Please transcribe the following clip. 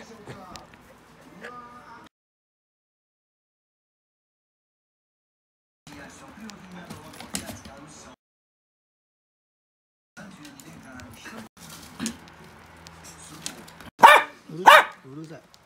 うるさい